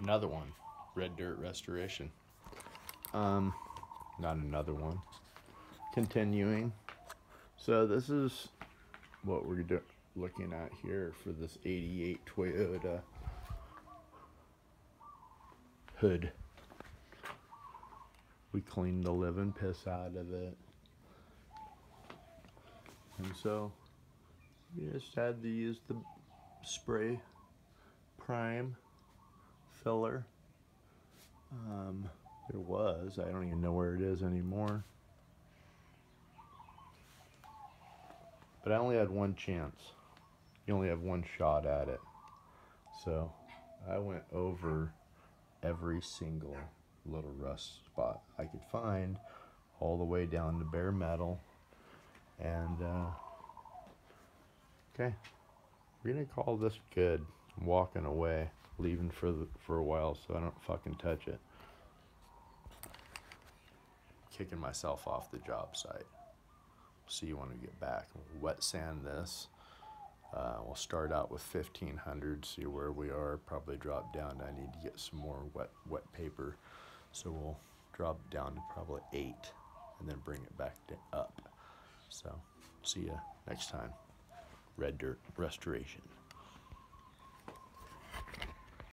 another one, red dirt restoration. Um, not another one. Continuing. So this is what we're do- looking at here for this 88 Toyota hood. We cleaned the living piss out of it. And so we just had to use the spray prime Um, there was, I don't even know where it is anymore. But I only had one chance. You only have one shot at it. So I went over every single little rust spot I could find, all the way down to bare metal. And, uh, okay, we're gonna call this good. I'm walking away, leaving for the, for a while so I don't fucking touch it. Kicking myself off the job site. See you when we get back. Wet sand this. Uh, we'll start out with 1500, see where we are. Probably drop down. I need to get some more wet wet paper, so we'll drop down to probably eight, and then bring it back up. So, see you next time. Red Dirt Restoration.